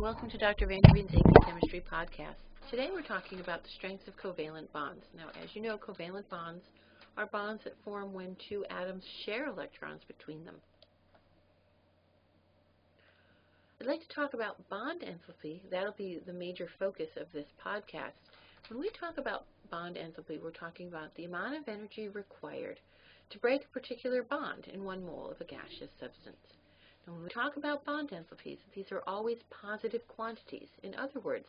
welcome to Dr. Vanderveen's AP Chemistry podcast. Today we're talking about the strengths of covalent bonds. Now, as you know, covalent bonds are bonds that form when two atoms share electrons between them. I'd like to talk about bond enthalpy. That'll be the major focus of this podcast. When we talk about bond enthalpy, we're talking about the amount of energy required to break a particular bond in one mole of a gaseous substance. When we talk about bond enthalpies, these are always positive quantities. In other words,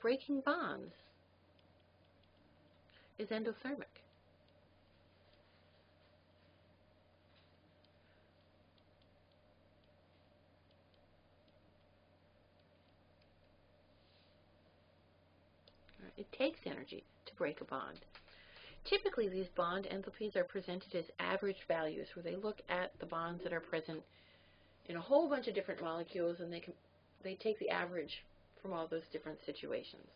breaking bonds is endothermic. It takes energy to break a bond. Typically, these bond enthalpies are presented as average values, where they look at the bonds that are present in a whole bunch of different molecules, and they can they take the average from all those different situations.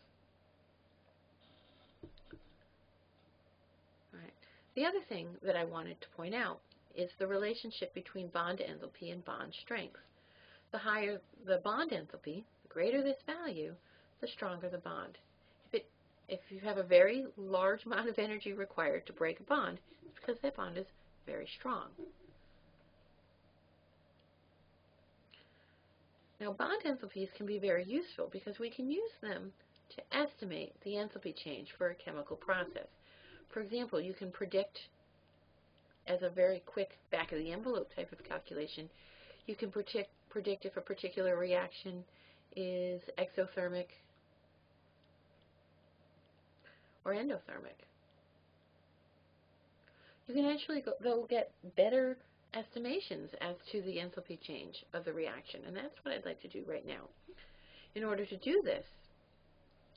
All right. The other thing that I wanted to point out is the relationship between bond enthalpy and bond strength. The higher the bond enthalpy, the greater this value, the stronger the bond. If, it, if you have a very large amount of energy required to break a bond, it's because that bond is very strong. Now bond enthalpies can be very useful because we can use them to estimate the enthalpy change for a chemical process. For example, you can predict as a very quick back of the envelope type of calculation, you can predict, predict if a particular reaction is exothermic or endothermic. You can actually go, go get better estimations as to the enthalpy change of the reaction, and that's what I'd like to do right now. In order to do this,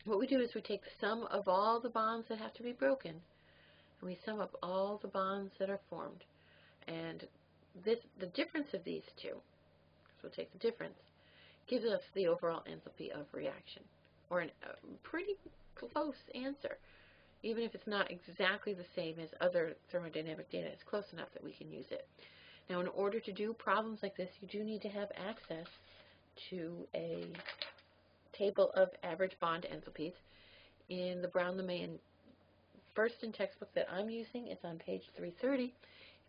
what we do is we take the sum of all the bonds that have to be broken, and we sum up all the bonds that are formed. And this, the difference of these two, so we'll take the difference, gives us the overall enthalpy of reaction, or a uh, pretty close answer. Even if it's not exactly the same as other thermodynamic data, it's close enough that we can use it. Now, in order to do problems like this, you do need to have access to a table of average bond enthalpies. In the Brown-Lemain Bursten textbook that I'm using, it's on page 330.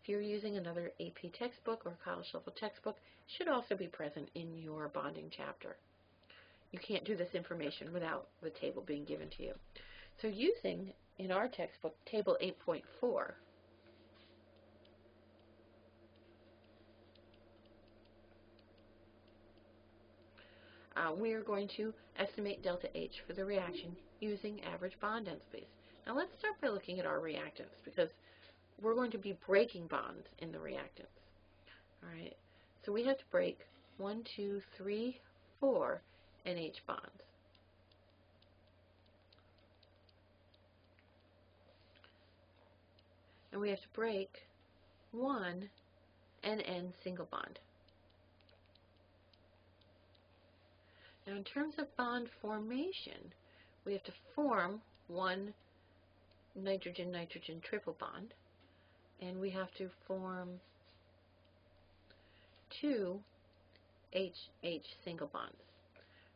If you're using another AP textbook or college level textbook, it should also be present in your bonding chapter. You can't do this information without the table being given to you. So using, in our textbook, table 8.4, uh, we are going to estimate delta H for the reaction using average bond enthalpies. Now let's start by looking at our reactants because we're going to be breaking bonds in the reactants. All right, so we have to break one, two, three, four NH bonds. And we have to break one NN single bond. Now in terms of bond formation, we have to form one nitrogen-nitrogen triple bond, and we have to form two H-H single bonds.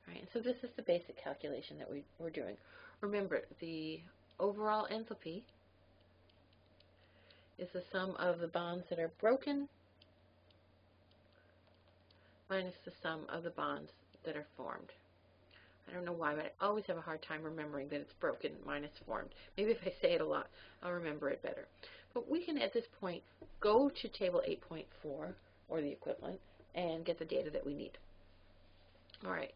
Right, and so this is the basic calculation that we, we're doing. Remember, the overall enthalpy is the sum of the bonds that are broken minus the sum of the bonds that are formed. I don't know why, but I always have a hard time remembering that it's broken minus formed. Maybe if I say it a lot, I'll remember it better. But we can, at this point, go to table 8.4, or the equivalent, and get the data that we need. All right,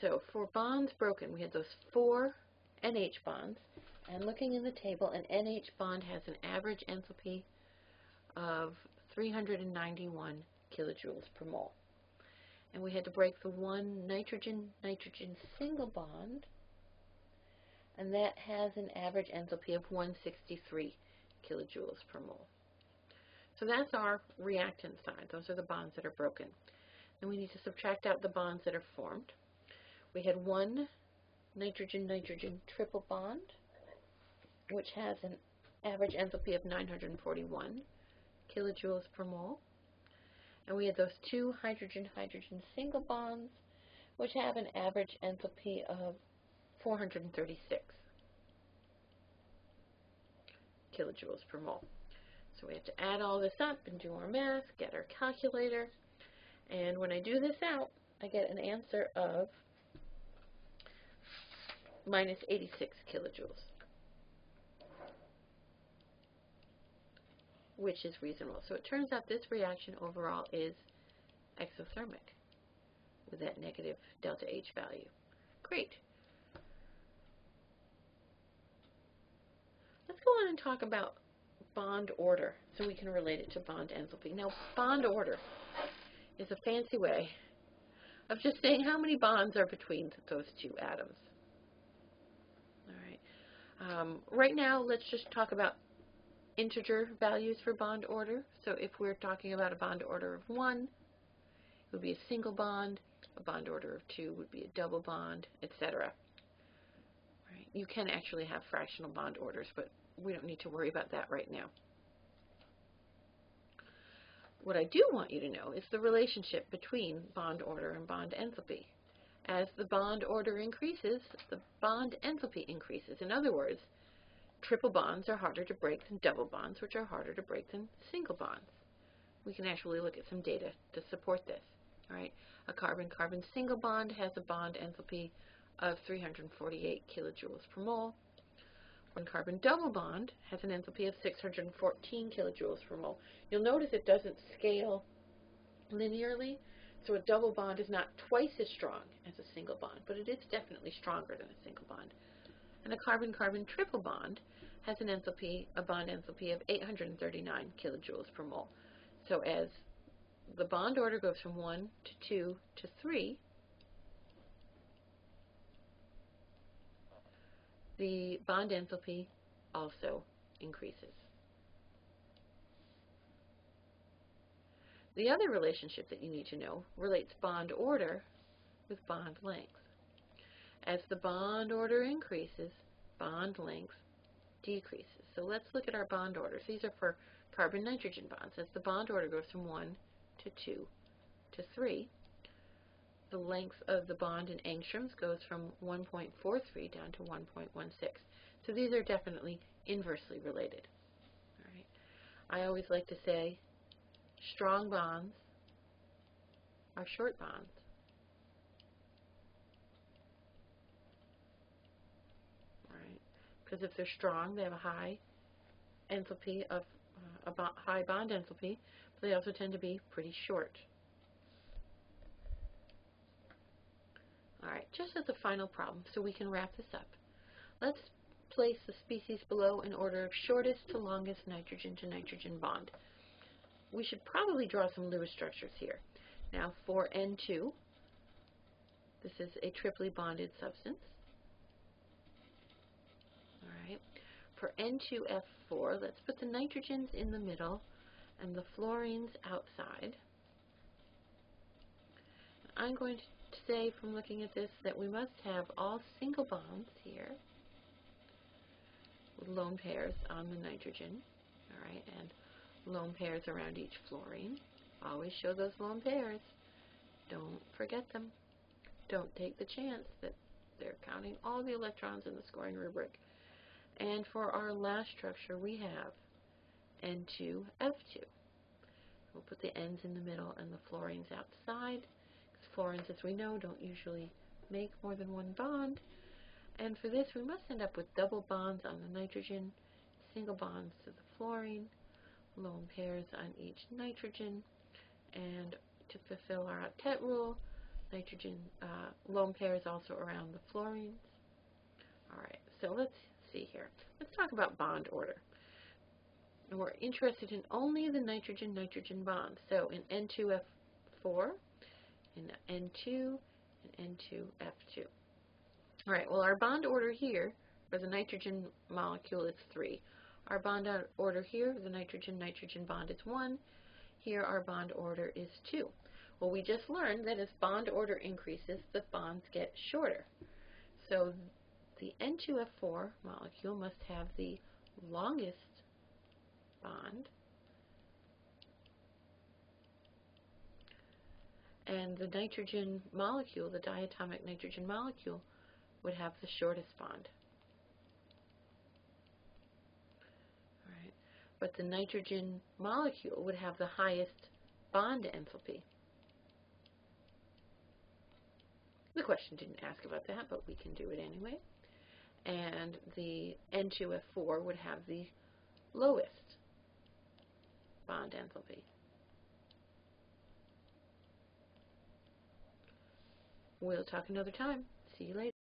so for bonds broken, we had those four NH bonds, and looking in the table, an NH bond has an average enthalpy of 391 kilojoules per mole and we had to break the one nitrogen-nitrogen single bond, and that has an average enthalpy of 163 kilojoules per mole. So that's our reactant side. Those are the bonds that are broken. And we need to subtract out the bonds that are formed. We had one nitrogen-nitrogen triple bond, which has an average enthalpy of 941 kilojoules per mole. And we had those two hydrogen-hydrogen single bonds, which have an average enthalpy of 436 kilojoules per mole. So we have to add all this up and do our math, get our calculator, and when I do this out, I get an answer of minus 86 kilojoules, which is reasonable. So it turns out this reaction overall is exothermic with that negative delta H value. Great. Let's go on and talk about bond order so we can relate it to bond enthalpy. Now, bond order is a fancy way of just saying how many bonds are between those two atoms. All right. Um, right now, let's just talk about integer values for bond order. So if we're talking about a bond order of 1, it would be a single bond. A bond order of 2 would be a double bond, etc. Right. You can actually have fractional bond orders, but we don't need to worry about that right now. What I do want you to know is the relationship between bond order and bond enthalpy. As the bond order increases, the bond enthalpy increases. In other words, triple bonds are harder to break than double bonds, which are harder to break than single bonds. We can actually look at some data to support this. All right, a carbon-carbon single bond has a bond enthalpy of 348 kilojoules per mole, one carbon double bond has an enthalpy of 614 kilojoules per mole. You'll notice it doesn't scale linearly, so a double bond is not twice as strong as a single bond, but it is definitely stronger than a single bond. And a carbon-carbon triple bond has an enthalpy, a bond enthalpy of 839 kilojoules per mole. So as the bond order goes from 1 to 2 to 3, the bond enthalpy also increases. The other relationship that you need to know relates bond order with bond length. As the bond order increases, bond length decreases. So let's look at our bond orders. These are for carbon-nitrogen bonds. As the bond order goes from 1 to 2 to 3, the length of the bond in angstroms goes from 1.43 down to 1.16. So these are definitely inversely related. All right. I always like to say strong bonds are short bonds. Because if they're strong, they have a high enthalpy of uh, high bond enthalpy, but they also tend to be pretty short. All right, just as a final problem, so we can wrap this up, let's place the species below in order of shortest to longest nitrogen to nitrogen bond. We should probably draw some Lewis structures here. Now for N2, this is a triply bonded substance. Right. For N2F4, let's put the nitrogens in the middle and the fluorines outside. I'm going to say from looking at this that we must have all single bonds here with lone pairs on the nitrogen, all right, and lone pairs around each fluorine. Always show those lone pairs. Don't forget them. Don't take the chance that they're counting all the electrons in the scoring rubric. And for our last structure, we have N2F2. We'll put the N's in the middle and the fluorines outside. Because fluorines, as we know, don't usually make more than one bond. And for this, we must end up with double bonds on the nitrogen, single bonds to the fluorine, lone pairs on each nitrogen, and to fulfill our octet rule, nitrogen uh, lone pairs also around the fluorines. All right, so let's see here. Let's talk about bond order. And we're interested in only the nitrogen-nitrogen bond. So in N2F4, in N2 and N2F2. All right, well, our bond order here for the nitrogen molecule is 3. Our bond order here, for the nitrogen-nitrogen bond is 1. Here our bond order is 2. Well, we just learned that as bond order increases, the bonds get shorter. So the N2F4 molecule must have the longest bond And the nitrogen molecule, the diatomic nitrogen molecule, would have the shortest bond. Alright. But the nitrogen molecule would have the highest bond enthalpy. The question didn't ask about that, but we can do it anyway. And the N2F4 would have the lowest bond enthalpy. We'll talk another time. See you later.